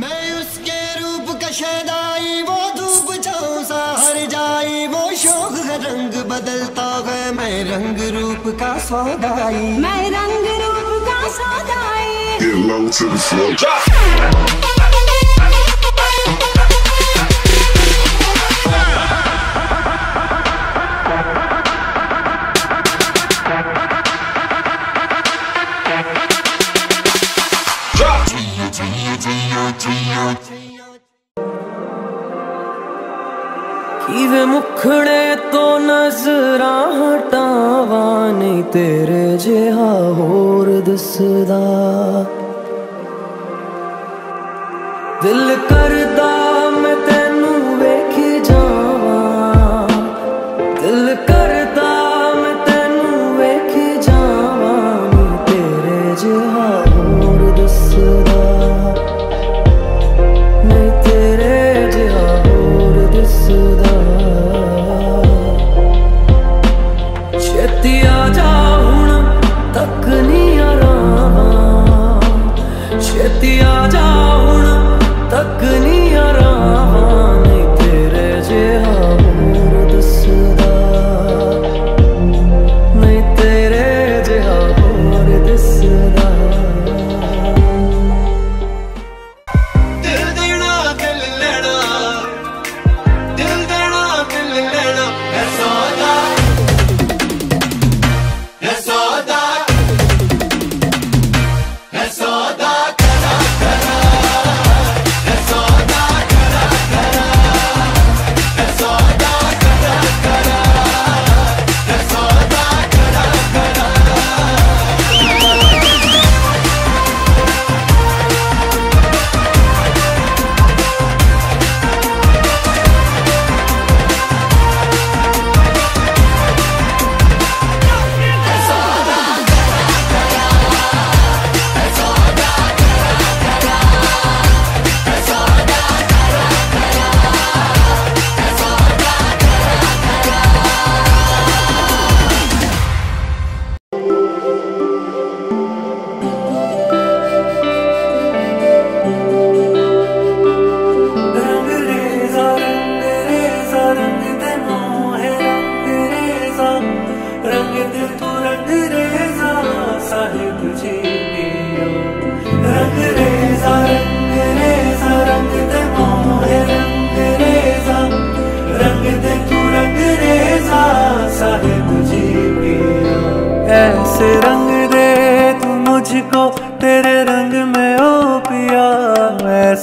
मैं उसके रूप का शैदाई वो धूप जाऊँ सा हर जाई वो शोक रंग बदलता है। मैं रंग रूप का सौदाई मैं रंग रूप का सौदाई ਕਿਵੇਂ ਮੁਖੜੇ ਤੋਂ ਨਜ਼ਰਾਂ ਹਟਾਵਾਂ? ਨਹੀਂ ਤੇਰੇ ਜਿਹਾ ਹੋਰ ਦਿਸਦਾ। ਦਿਲ ਕਰ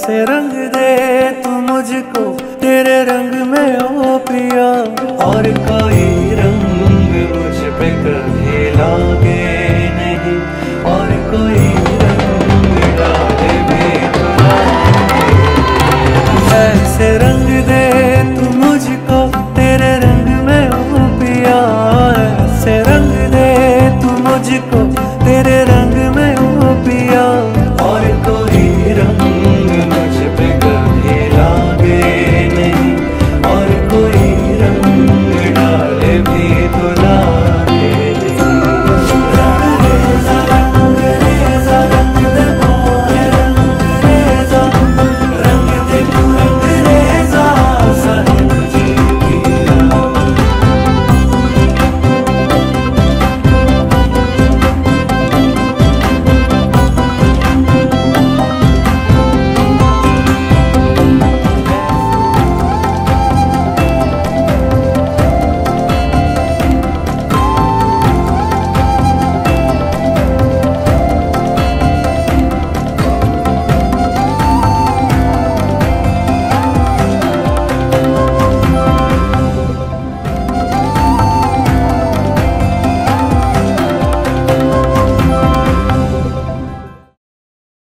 ऐसे रंग दे तू मुझको तेरे रंग में ओ पिया और कोई